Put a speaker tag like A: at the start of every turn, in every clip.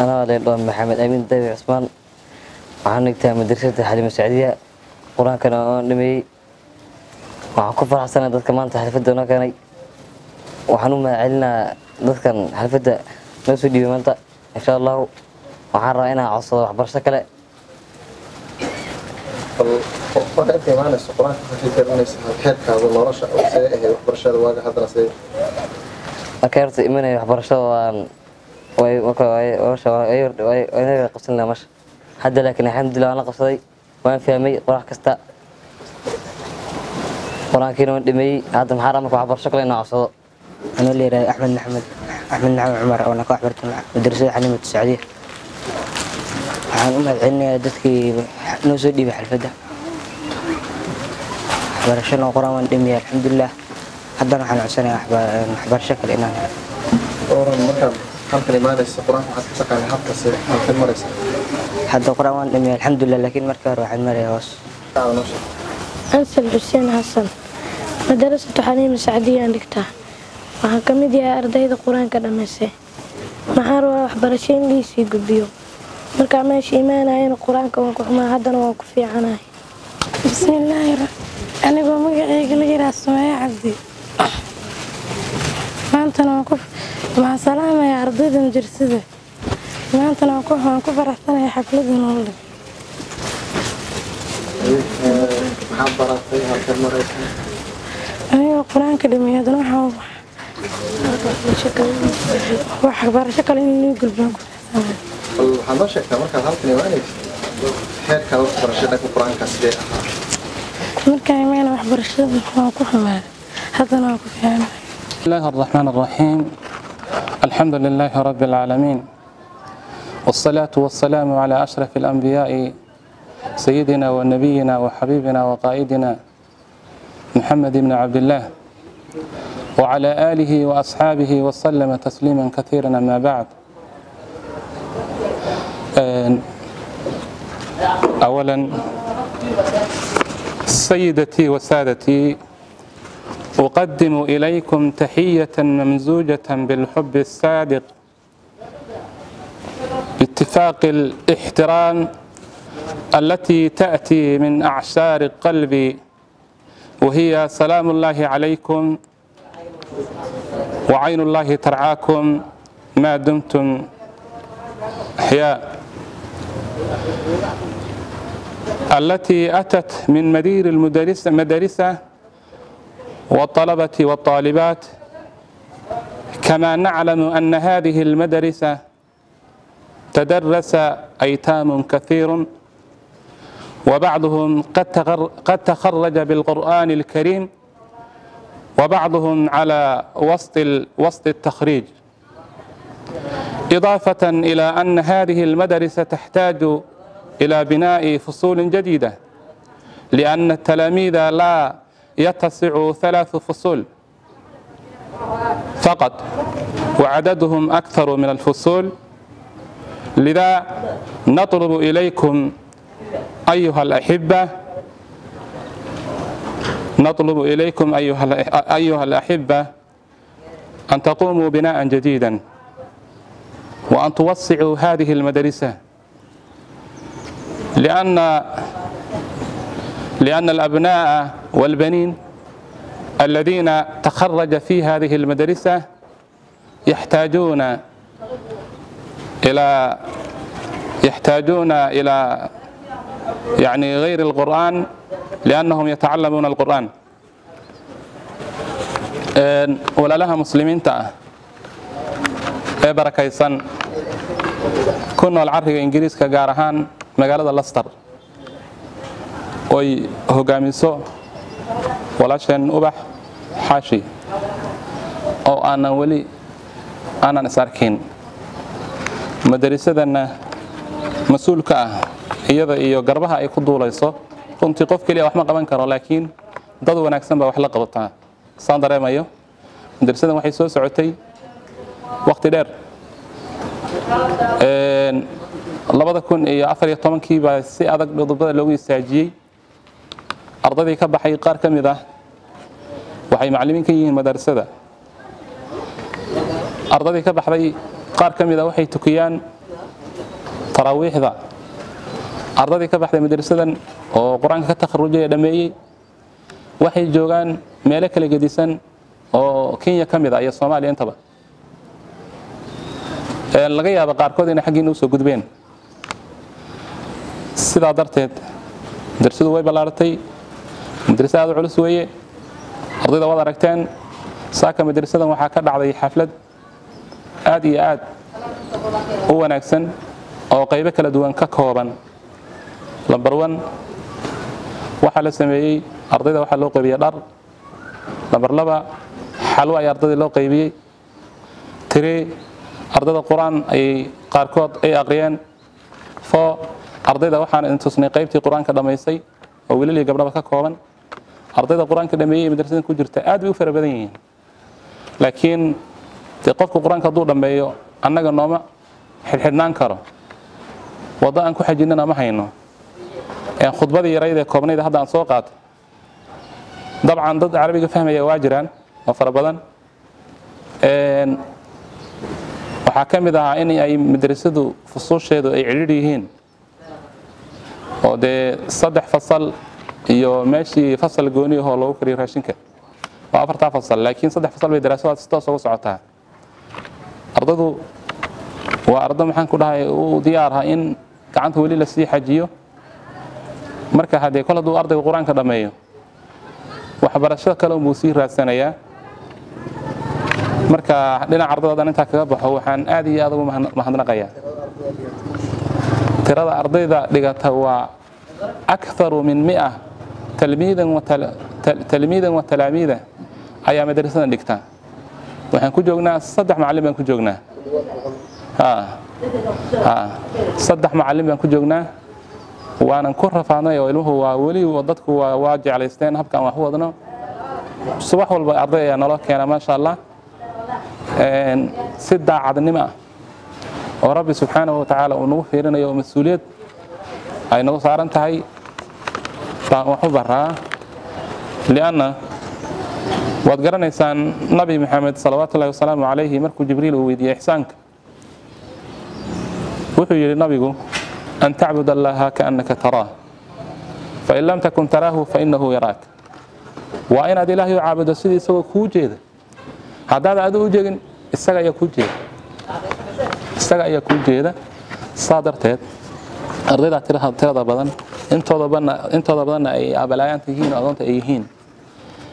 A: anaa leendhoon maxamed amiin dabi cusmaan waxaan dhigtaa madrasada xalima sacdiya qur'aankana oon dhameeyey waxaan ku faraxsanaa dadka maanta xalfadda noo keenay. Waxaan u mahadcelinaa dadkan xalfadda noo soo dhiibay maanta insha allahu. Waxaan rabaa inaan codsado waxbarasho kale. Markay horta imanaya waxbarashada waan qabsan lahaa masha hadda laakiin alxamdulillah waan la qabsaday waan fahmay quraax kasta. Qur'aankiina waan dhameeyey hadda maxaa amarka waxbarasho kale inaa codsado.
B: Anoo la yidhahda axmed maxamed axmed maxamed cumar oo naka waxbartay madrasada xalimatu sacdiya waxaan u mahadcelinayaa dadkii noo soo dhiibay xalfadda waxbarashona quraan waan dhameeyey alxamdulilah haddana waxaan codsanayaa waxbarasho kale inaan helo hadda qur'aan waan dhameey alxamdulilah laakiin markaa hore waxaan maraya hoos.
C: Ansal xuseen xasan madarasatu xaliima sacdiyaan dhigtaa waxaan ka mid yahay ardayda qur'aanka dhammaystay maxaa rabaa waxbarasho in liisii gudbiyo. Markaa meesha imaanayana qur'aanka waan ku xumaa haddana waan ku fiicanahay.
D: Bismillaahi anigoo magaceyga la yidhaah sumeeye cabdi. Maantana waan qof waxaan salaamayaa ardayda mujarsida maantana waan ku
E: faraxsanayaa xaflada noole
D: anigoo qur'aanka dhameey haddana waxaan wax kale in noo gulbaan
E: waxaad noo
D: imaana waxbarashada waan ku xumaa haddana waan ku
F: fahmaa bismillaahi arraxmaan arraxiim الحمد لله رب العالمين والصلاة والسلام على أشرف الأنبياء سيدنا ونبينا وحبيبنا وقائدنا محمد بن عبد الله وعلى آله وأصحابه وسلم تسليما كثيرا أما بعد آن، أولا سيدتي وسادتي أقدم إليكم تحية ممزوجة بالحب الصادق باتفاق الاحترام التي تأتي من أعشار قلبي وهي سلام الله عليكم وعين الله ترعاكم ما دمتم أحياء التي أتت من مدير المدرسة مدرسة والطلبة والطالبات كما نعلم أن هذه المدرسة تدرس أيتام كثير وبعضهم قد تغر- قد تخرج بالقرآن الكريم وبعضهم على وسط ال- وسط التخريج إضافة إلى أن هذه المدرسة تحتاج إلى بناء فصول جديدة لأن التلاميذ لا يتسع ثلاث فصول فقط وعددهم أكثر من الفصول. لذا نطلب إليكم أيها الأحبة نطلب إليكم أيها أيها الأحبة أن تقوموا بناء جديدا وأن توسعوا هذه المدرسة لأن لأن الأبناء والبنين الذين تخرج في هذه المدرسة يحتاجون إلى يحتاجون إلى يعني غير القرآن لأنهم يتعلمون القرآن Een, walaalaha muslimiinta ah ee barakaysan ku nool cariga ingiriiska gaar ahaan magaalada laster oy hogaamiso walaasheen ubax xaashi oo aanan weli aanan is arkin. Madarisadana mas'uulka ah iyada iyo garbaha ay ku duulayso runtii qof keliya wax ma qaban karo laakiin dad wanaagsan baa wax la qabataa saan dareemayo? Madarisadan waxay soo socotay waqti dheer. Labada kun iyo afar iyo tobankii baa si adag dhudubada loogu istaajiyey ardaydii ka baxay qaar ka mid ah waxay macallimiin ka yihiin madarasada ardaydii ka baxday qaar ka mid ah waxay tukiyaan taraawiixda. Ardadii ka baxday madrasadan oo qur'aanka ka takharujay ee dhammeeyey waxay joogaan meelo kala gedisan oo kenya ka mid ah iyo soomaaliya intaba. Laga yaaba qaarkood inay xaggiina u soo gudbeen. Sidaa darteed madrasadu way ballaaratay madrasa aad u culus weeye ardayda waad aragteen saaka madrasadan waxaa ka dhacday xaflad aad iyo aad u wanaagsan oo qaybo kala duwan ka kooban lambar one waxaa la sameeyey ardayda waxaa loo qaybiyey dhar lambar laba xalwo ayaa ardayda loo qaybiyey tiri ardayda qur'aan ayay qaarkood ay aqriyeen fo ardayda waxaan idin tusnay qaybtii qur'aanka dhammaysay oo wiilal iyo gabdhaba ka kooban ardayda qur'aanka dhameeyey ee madrasadan ku jirta aad bay u fara badan yihiin. Laakiin dee qofka qur'aanka hadduu dhammeeyo annaga nooma xidhxidhnaan karo. Waddo aan ku xajinana ma hayno? Khudbadii yarayd ee koobnayd hadda aan soo qaatay dabcan dad carabiga fahmaya waa jiraan oo fara badan. Waxaa ka mid ahaa in ay madrasadu fusuusheedu ay cidhiidh yihiin. Oo dee saddex fasal iyo meeshii fasal gooni ahoo loogu kariyo raashinka. Waa afartaa fasal laakiin saddex fasal bay daraasadaas toos uga socotaa. Ardadu waa ardo maxaan ku dhahay u diyaar ah in gacanta weli la sii xajiyo. Marka haddee kol hadduu ardayga qur'aanka dhammeeyo waxbarasho kale unbuu sii raadsanayaa. Marka dhinaca ardayda intaa kaga baxo waxaan aad iyo aad ugu mahad- mahadnaqayaa. Tirada ardayda dhigata waa akharu min mia talmiidan wa talaamiida ayaa madrasadan dhigta. Waxaan ku joognaa saddex macallin baan ku joognaa. Ha ha saddex macallin baan ku joognaa. Waanan ku rafaadnay oo ilmuhu waa weli dadku waa jeclaysteen habkaan wax wadno. Subax walba arday ayaa naloo keena maasha allah si daacadnimo ah oo rabbi subxaanahu wa tacaala uu nagu fiirinayo oo mas'uuliyad ay nagu saaran tahay baan wax u baraa lianna waad garanaysaan nabi maxamed salawaatu ullahi wasalaamu calayhi markuu jibriil uu weydiiyey ixsaanka. Wuxuu yidhi nabigu an tacbud allaha kaannaka taraah fain lam takun taraahu fainahu yaraak. Waa inaad ilaahay u caabudo sidii isagoo kuu jeeda. Haddaad adu u jeegin isaga ayaa kuu jeeda. Isaga ayaa kuu jeeda saa darteed ardayda tirada badan intooda badanna ay abalaayanta yihiin oo adoonta ay yihiin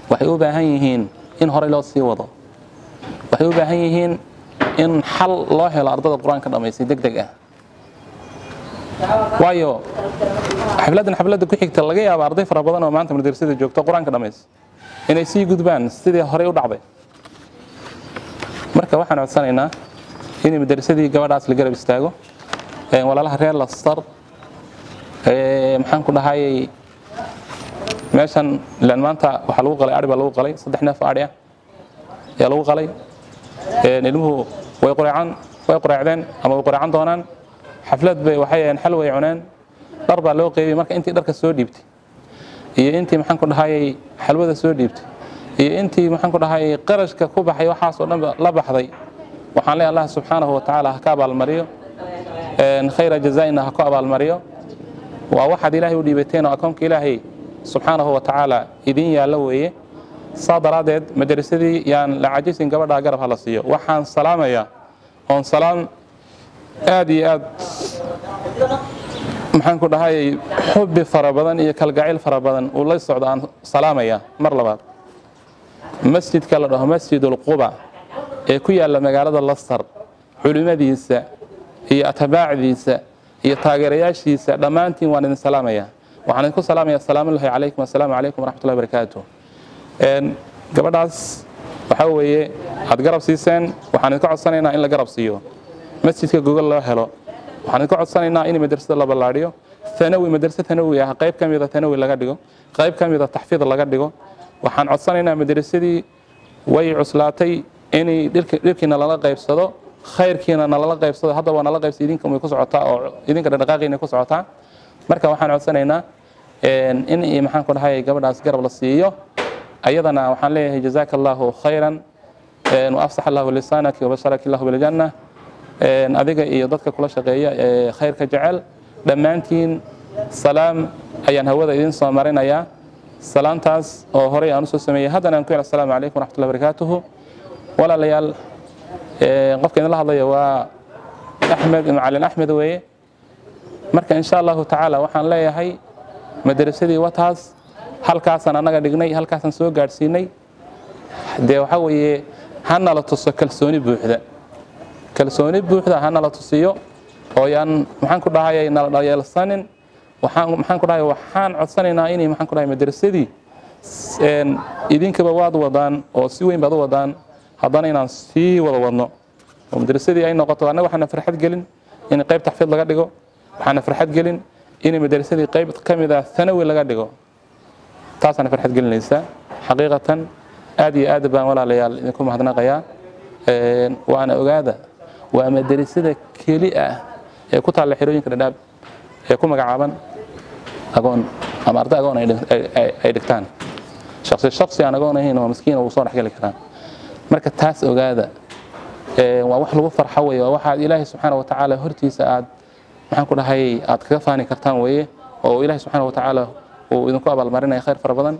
F: waxay u baahan yihiin in horey loo sii wado. Waxay u baahan yihiin in xal loo helo ardada qur'aanka dhammaysay deg deg ah. Waayo xafladdan xafladda ku xigta laga yaaba arday fara badan oo maanta madrasada joogto qur'aanka dhammaysa inay sii gudbaan sidii horey u dhacday. Marka waxaan codsanaynaa in madrasadii gabadhaas la garab istaago walaalaha reer lastar ee, maxaan ku dhahayay meeshan ilaan maanta waxaa lagu qalay ari baa lagu qalay saddex neef ari ah ayaa lagu qalay. Ilmuhu way qureecan way qureecdeen ama way qureecan doonaan. Xaflad bay waxay aheen xal way cuneen. Dhar baa loo qeybiyey marka intii dharka soo dhiibtay iyo intii maxaan ku dhahayay xalwada soo dhiibtay iyo intii maxaan ku dhahayay qarashka ku baxay waxaas oo dhan la baxday. Waxaan leeyahay allah subxaanahu wa tacaala ha ka abaalmariyo. Khayra jazaa'ina ha ku abaalmariyo waa waxaad ilaahay u dhiibateen oo akoonka ilaahay subxaanahu wa tacaala idin yaallo weeye. Saa daraaddeed madrasadii yaan la cajisin gabadhaa garab ha la siiyo. Waxaan salaamayaa. Oon salaam aad iyo aad. Maxaan ku dhahayay xubbi fara badan iyo kalgacayl fara badan uu la socdo aan salaamayaa. Mar labaad masjidka la dhaho masjidulquba ee ku yaalla magaalada lastar culimmadiisa iyo atabaacdiisa iyo taageerayaashiisa dhammaantiin waan idin salaamayaa waxaan idinku salaamayaa salaamullahi calaykum assalaamu calaykum waraxmatullahi barakaatu gabadhaas waxaa weeye aad garab siiseen waxaan idinka codsanaynaa in la garab siiyo. Masjidka gogol loo helo. Waxaan idinka codsanaynaa in madrasada la ballaadhiyo thanawi madrasa thanawi ah qayb ka mida thanawi laga dhigo. Qayb ka mida taxfiid laga dhigo. Waxaan codsanaynaa madrasadii way cuslaatay dhirki- dhirkiina lala qaybsado khayrkiina nalala qaybsado hadda waa nala qaybsay idinka way ku socotaa oo idinka dhaqdhaqaaqiina ku socotaa. Marka waxaan codsanaynaa in maxaan ku dhahay gabadhaas garab la siiyo. Ayadana waxaan leeyahay jazaaka allahu khayran een, wa afsax allahu lisaanaki wa basharaki allahu biljanna adiga iyo dadka kula shaqeeya ee khayrka jecel dhammaantiin salaam ayaan hawada idin soo marinayaa. Salaantaas oo horey aan u soo sameeyey haddana aan ku yidhi asalaamu calaykum waraxmatullahi barakaatuhu. Walaalayaal qofka idinla hadlaya waa axmed macalin axmed weeye. Marka insha allahu tacaala waxaan leeyahay madrasadii wataas halkaasaan annaga dhignay halkaasaan soo gaadhsiinay. Dee waxaa weeye hana la tuso kalsooni buuxda. Kalsooni buuxda hana la tusiyo oo yaan maxaan ku dhahayay nala dhayeelsanin. Maxaan ku dhahay waxaan codsanaynaa inay maxaan ku dhahay madrasadii een, idinkaba waad wadaan oo si weyn baad u wadaan haddana inaan sii wada wadno. Oo madrasadii ay noqoto annaga waxaana farxad gelin in qayb taxfiid laga dhigo. Waxaana farxad gelin in madrasadii qayb ka mid ah thanawi laga dhigo. Taasaana farxad gelinaysa. Xaqiiqatan aad iyo aad baan walaalayaal idinku mahadnaqayaa waana ogaada waa madrasada keli ah ee ku taalla xerooyinka dhadhaab ee ku magacaaban agoon ama arday agoon ay dhig- ay- ay- ay dhigtaan. Shaksi shaksi aan agoon ahayn oo miskiin uu soo dhexgeli karaa marka taas ogaada waa wax lagu farxo weye waa waxaad ilaahay subxaana wa tacaala hortiisa aad maxaan ku dhahay aad kaga faani kartaan weeye oo ilaahay subxaana wa tacaala uu idinku abaalmarinaya khayr fara badan